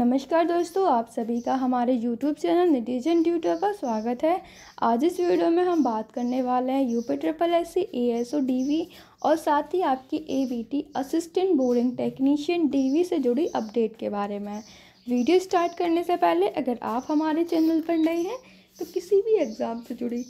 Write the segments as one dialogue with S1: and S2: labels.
S1: नमस्कार दोस्तों, आप सभी का हमारे YouTube चैनल निटिजन ट्यूटर पर स्वागत है। आज इस वीडियो में हम बात करने वाले हैं UP triple S C A S O D V और साथ ही आपकी A B T assistant boarding technician D V से जुड़ी अपडेट के बारे में। वीडियो स्टार्ट करने से पहले अगर आप हमारे चैनल पर नए हैं तो किसी भी एग्ज़ाम से जुड़ी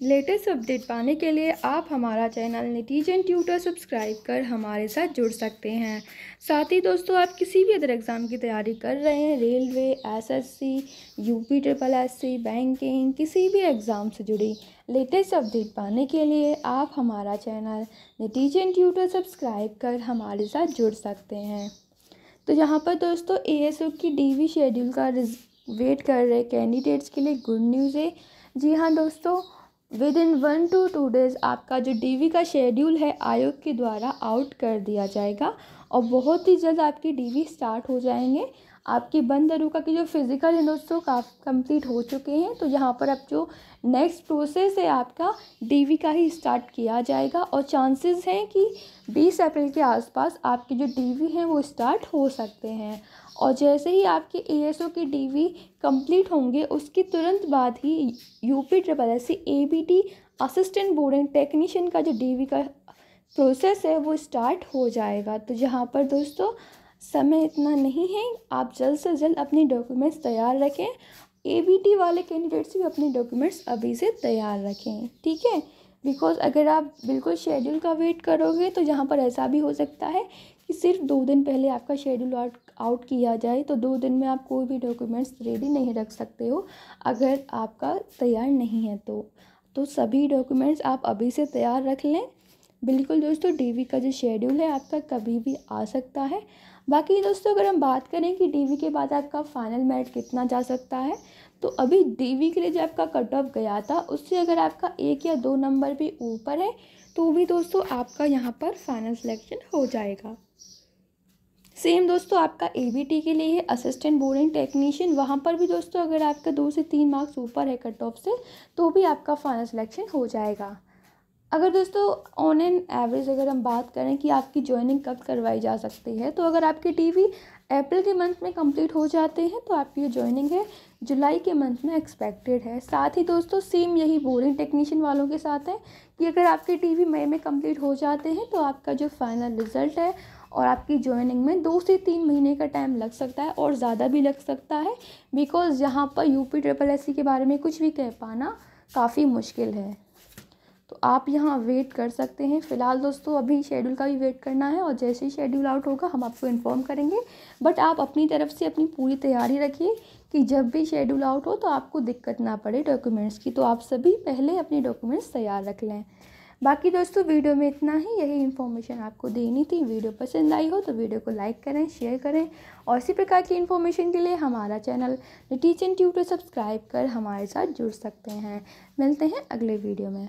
S1: लेटेस्ट अपडेट पाने के लिए आप हमारा चैनल निटीजन ट्यूटर सब्सक्राइब कर हमारे साथ जुड़ सकते हैं। साथ ही दोस्तों, आप किसी भी अदर एग्ज़ाम की तैयारी कर रहे हैं railway SSC UP triple SC banking किसी भी एग्ज़ाम से जुड़ी लेटेस्ट अपडेट पाने के लिए आप हमारा चैनल निटीजन ट्यूटर सब्सक्राइब कर हमारे साथ जुड़ सकते हैं। तो यहाँ पर दोस्तों एएसओ की डीवी शेड्यूल का वेट कर रहे कैंडिडेट्स के लिए गुड न्यूज़ है। जी हाँ दोस्तों within one to two days आपका जो डीवी का शेड्यूल है, आयोग के द्वारा आउट कर दिया जाएगा। और बहुत ही जल्द आपकी डीवी स्टार्ट हो जाएँगे। आपकी बंद दरुका की जो फ़िज़िकल है दोस्तों काफ़ी कंप्लीट हो चुके हैं तो यहाँ पर अब जो नेक्स्ट प्रोसेस है आपका डीवी का ही स्टार्ट किया जाएगा और चांसेस हैं कि 20 अप्रैल के आसपास आपके जो डीवी हैं वो स्टार्ट हो सकते हैं। और जैसे ही आपके एएसओ की डीवी कंप्लीट होंगे, उसके तुरंत बाद ही UP triple S C A B T assistant boarding technician का जो डीवी का प्रोसेस है, वो स्टार्ट हो जाएगा। तो जहाँ पर दोस्तों, समय इतना नहीं है, आप जल्द से जल्द अपने डॉक्यूमेंट्स तैयार रखें। ए बी टी वाले कैंडिडेट्स भी अपने डॉक्यूमेंट्स अभी से तैयार रखें, ठीक है? बिकॉज़ अगर आप बिल्कुल शेड्यूल का वेट करोगे तो यहाँ पर ऐसा भी हो सकता है कि सिर्फ़ दो दिन पहले आपका शेड्यूल आउट आउट किया जाए तो दो दिन में आप कोई भी डॉक्यूमेंट्स रेडी नहीं रख सकते हो, अगर आपका तैयार नहीं है तो। तो सभी डॉक्यूमेंट्स आप अभी से तैयार रख लें। बिल्कुल दोस्तों डीवी का जो शेड्यूल है, आपका कभी भी आ सकता है। बाकी दोस्तों, अगर हम बात करें कि डीवी के बाद आपका फाइनल मेरिट कितना जा सकता है तो अभी डीवी के लिए जो आपका कट ऑफ़ गया था, उससे अगर आपका एक या दो नंबर भी ऊपर है तो भी दोस्तों, आपका यहाँ पर फाइनल सिलेक्शन हो जाएगा। सेम दोस्तों, आपका एबीटी के लिए है असिस्टेंट बोर्डिंग टेक्नीशियन वहाँ पर भी दोस्तों, अगर आपका दो से तीन मार्क्स ऊपर है कट ऑफ़ से तो भी आपका फाइनल सिलेक्शन हो जाएगा। अगर दोस्तों ऑन एन एवरेज अगर हम बात करें कि आपकी ज्वाइनिंग कब करवाई जा सकती है तो अगर आपकी टीवी अप्रैल के मंथ में कंप्लीट हो जाते हैं तो आपकी जो ज्वाइनिंग है जुलाई के मंथ में एक्सपेक्टेड है। साथ ही दोस्तों सेम यही बोरिंग टेक्नीशियन वालों के साथ है कि अगर आपके टीवी मई में कंप्लीट हो जाते हैं तो आपका जो फाइनल रिज़ल्ट है और आपकी ज्वाइनिंग में दो से तीन महीने का टाइम लग सकता है और ज़्यादा भी लग सकता है बिकॉज़ यहाँ पर यूपी ट्रिपल एससी के बारे में कुछ भी कह पाना काफ़ी मुश्किल है। तो आप यहाँ वेट कर सकते हैं। फ़िलहाल दोस्तों, अभी शेड्यूल का भी वेट करना है और जैसे ही शेड्यूल आउट होगा, हम आपको इन्फॉर्म करेंगे। बट आप अपनी तरफ़ से अपनी पूरी तैयारी रखिए कि जब भी शेड्यूल आउट हो तो आपको दिक्कत ना पड़े डॉक्यूमेंट्स की। तो आप सभी पहले अपने डॉक्यूमेंट्स तैयार रख लें। बाकी दोस्तों वीडियो में इतना ही। यही इन्फॉर्मेशन आपको देनी थी। वीडियो पसंद आई हो तो वीडियो को लाइक करें शेयर करें। और इसी प्रकार की इन्फॉर्मेशन के लिए हमारा चैनल टीचर ट्यूटर सब्सक्राइब कर हमारे साथ जुड़ सकते हैं। मिलते हैं अगले वीडियो में।